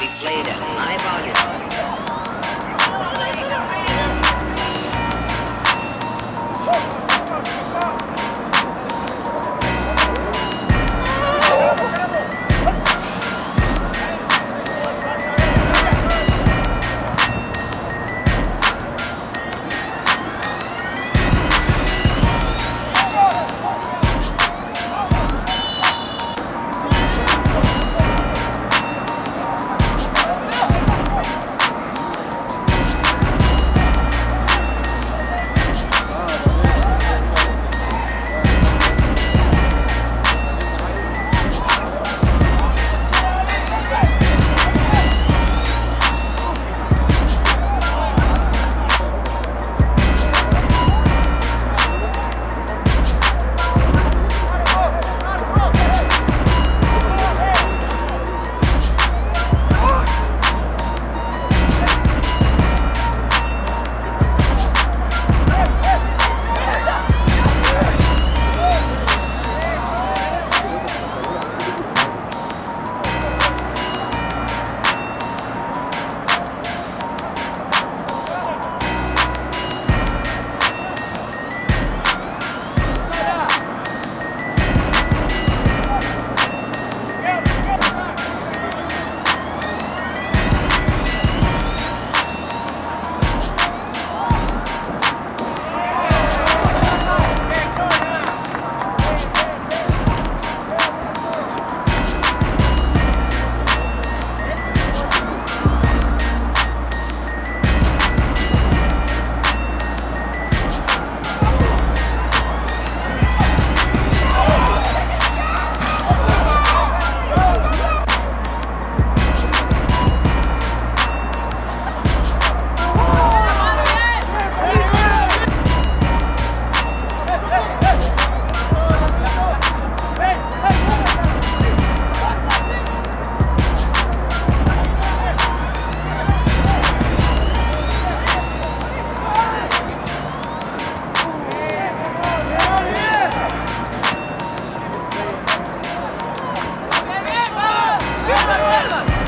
be played at high Vila, Vila!